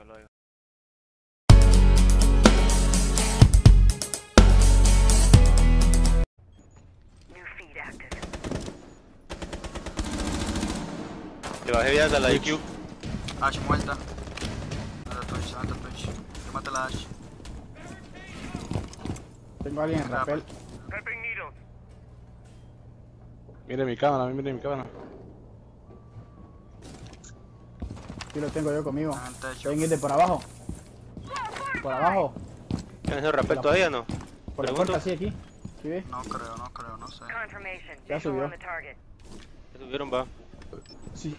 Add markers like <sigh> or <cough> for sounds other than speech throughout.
oigo, lo oigo. New feed active. Te bajé de la IQ. Ash muerta. Anda Twitch, anda Twitch. Que mate la Ash. Tengo a alguien en rappel. Prepping needles. Mire mi cámara, mire mi cámara. Sí lo tengo yo conmigo. Pueden ir de por abajo. Por abajo. ¿Tienes el rappel todavía o no? Por la puerta, así aquí. ¿Sí ves? No creo, no creo, no sé. Ya subió. ¿Ya subieron, va? Sí.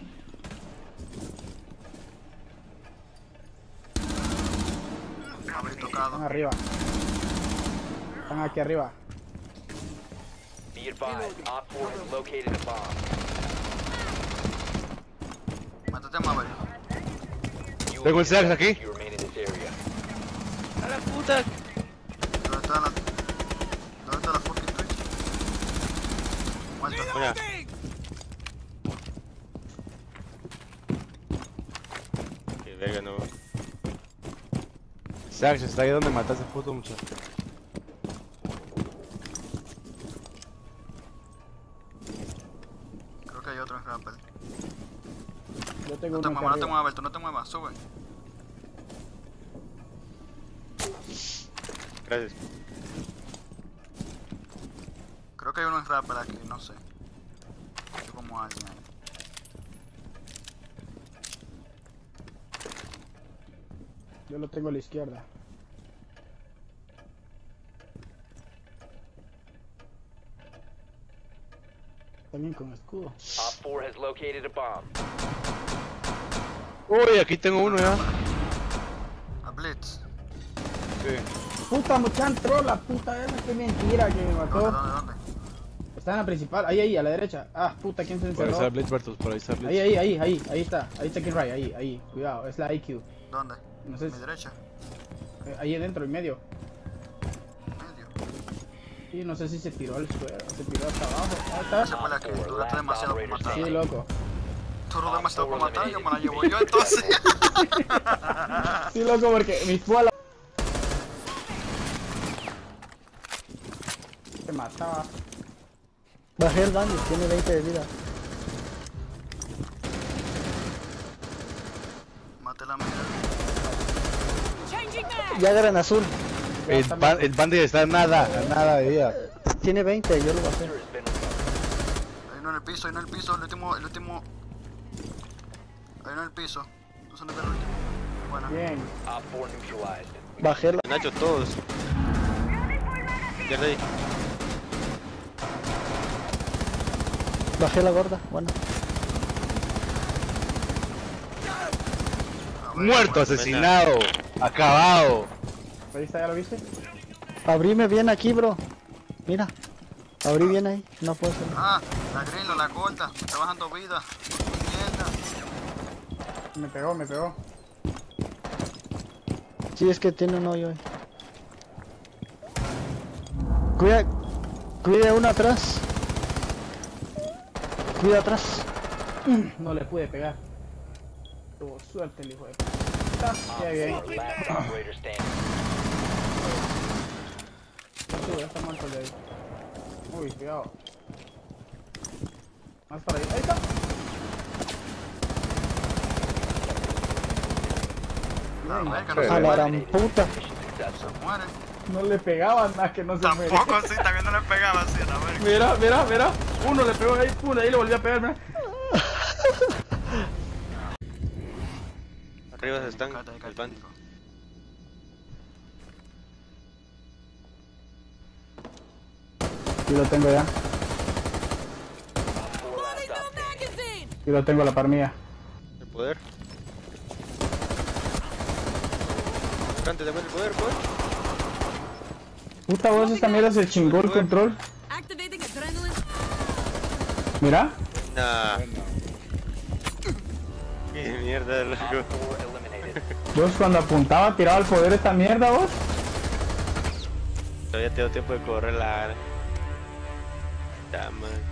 Habré Están tocado. arriba. Están aquí arriba. Be advised, Op 4 has located a bomb. Mátate a Maverick. Tengo el Sears aquí. ¡A la puta! ¿Dónde está la. ¿Dónde está la fucking Twitch? Muerta. Mira. Qué verga, no. Está ahí donde mataste puto muchacho. Creo que hay otro en rappel. Yo tengo No te muevas, no te muevas, Alberto, no te muevas, sube. Gracias. Creo que hay uno en rappel aquí, no sé. Hay como alguien ahí. Yo lo tengo a la izquierda. También con escudo. Op 4 has located a bomb. Uy, aquí tengo uno ya. A Blitz. Sí. Puta mucha entró la puta esa que mentira que me ¿Dónde, mató. dónde, dónde? Está en la principal, ahí, ahí, a la derecha. Ah, puta, ¿quién se Por ahí está encerró? Blitz versus, por ahí está Blitz. Ahí, ahí, ahí, ahí, ahí está. Ahí está King Ray, ahí, ahí. Cuidado, es la IQ. ¿Dónde? No sé Mi si- derecha. eh, Ahí adentro, en medio. Medio. Y no sé si se tiró al suelo, se tiró hasta abajo. Ahí Se está. fue la que duraste demasiado para matar. Sí, loco. Tú duraste demasiado para matar, yo me la llevo yo entonces. Sí, loco, porque mi escuela. Se mataba. Bajé el daño, tiene 20 de vida. Mate la mira. Ya era en azul. El, ban- el bandit está a nada, nada de vida. Tiene 20, yo lo bajé. Hay uno en el piso, hay uno en el piso, el último, el último. Hay uno en el piso. No está el último. Bueno, Bien. Op 4 neutralized. Bajé la... Nacho, todos. Ya ready. Bajé la gorda. Bueno. Muerto, asesinado, acabado. Ahí está, ¿ya lo viste? Abrime bien aquí, bro. Mira. Abrí bien ahí. No puedo hacer. ah, la grillo, la corta, está bajando vida. Me pegó, me pegó. Sí, es que tiene un hoyo ahí. Cuida. Cuida uno atrás. Cuida atrás. No le pude pegar. Tuvo suerte el hijo de puta. Ya bien. Ya está muerto el de ahí. Uy, cuidado. Más para ahí. Ahí está. La Bien. verga, no Sí. se A la muere. gran puta. No le pegaban más que no se muere. Tampoco así, también no le pegaba así a la verga. Mira, mira, mira. Uno le pegó ahí, pum, ahí le volvió a pegar, mira. Arriba se están. El cállate, bandit. Nico. Sí lo tengo ya. Sí lo tengo la par mía. El poder. Antes de ver el poder, poder. Puta voz, esta mierda se chingó el control. Mira. Nah. Qué mierda, loco. Op 4 eliminated. Vos cuando apuntaba tiraba el poder esta mierda, vos. Todavía tengo tiempo de correr la. Ya, man.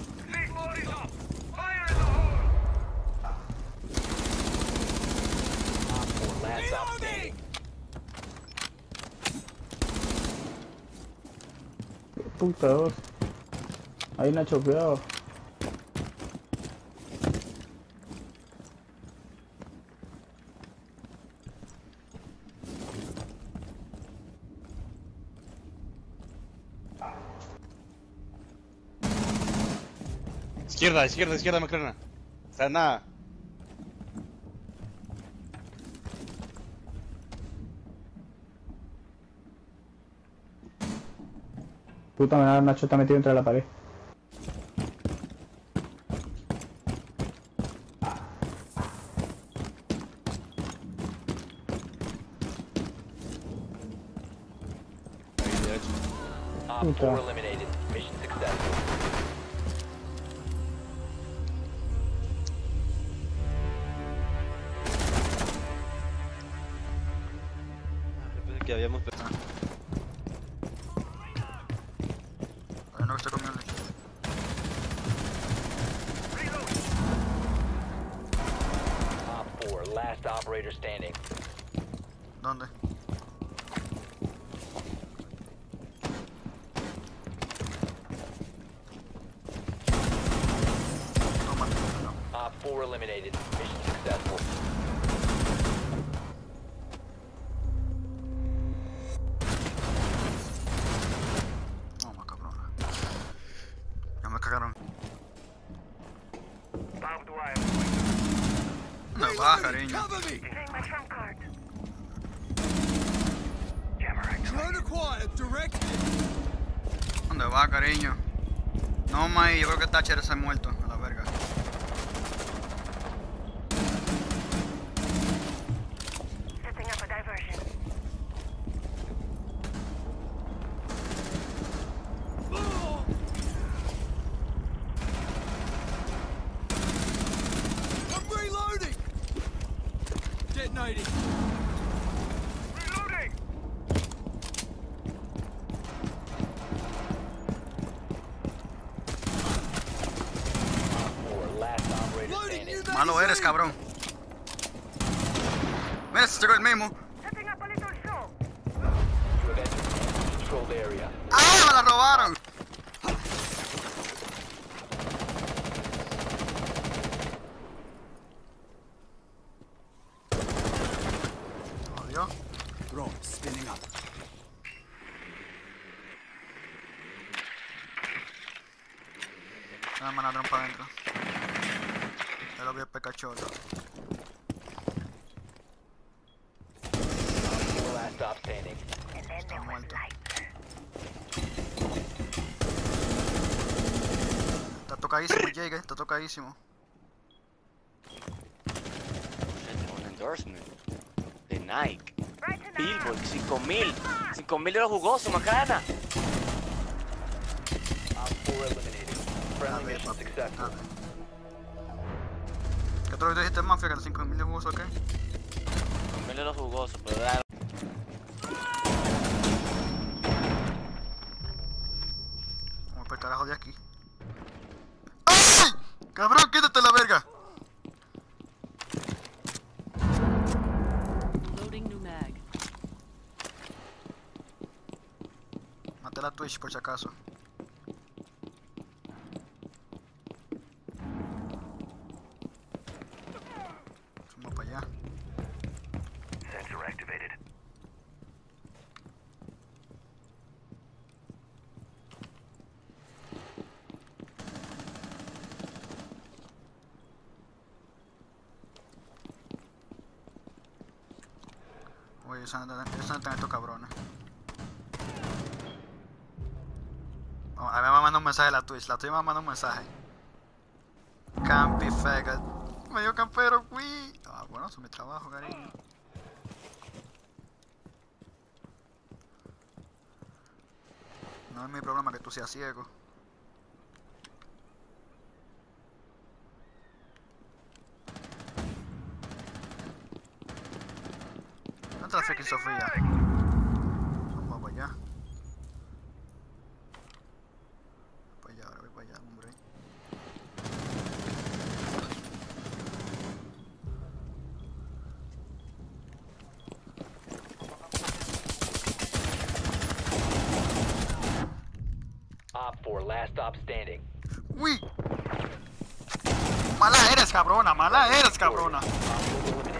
puta dos. Hay una chopeado. Izquierda, izquierda, izquierda, Macrana. Está nada. Puta, me da una chota metido entre la pared. Puta. 4 eliminated. Mission successful. Yo pensé que habíamos pe- operator standing. ¿Dónde? Op 4 eliminated. Mission successful. Toma, cabrón. Ya me cagaron. Barbed wire. Direct hit. ¿Dónde va, cariño? No, May, yo creo que Thatcher está muerto, a la verga. Setting up a diversion. I'm reloading. Detonating. Reloading. Malo eres, cabrón. Mira, se llegó el mismo. Setting up a little show. You have entered the controlled area. ¡Ah! ¡Me la robaron! Me van a dar para adentro. Ya lo. And then there was muerto. Está tocadísimo, <laughs> Jake, está tocadísimo. Un endorsement de Nike. Billboard, 5000. 5000 de los jugosos, macana. Op 4 eliminated. Friendly ver, mission successful. ¿Qué otro video dijiste mafia? Que los 5000 de jugosos, ¿qué? 5000 de los jugosos, pero da- Vamos para el carajo de aquí. ¡Ay! ¡Cabrón, quítate la verga! Loading new mag. Maté la Twitch por si acaso. Vamos para allá. Sensor activated. Esa no esa no están estos cabrones. Vamos, a ver, me manda un mensaje la Twitch. La Twitch me manda un mensaje. Campi faggot. Medio campero, güey. Ah, bueno, eso es mi trabajo, cariño. No es mi problema que tú seas ciego. ¿Dónde está la freaking Sofía? Zumba para allá. Para allá, ahora voy para allá, hombre. Op 4, last stop standing. ¡Uy! Mala eres, cabrona, mala eres, cabrona. Op 4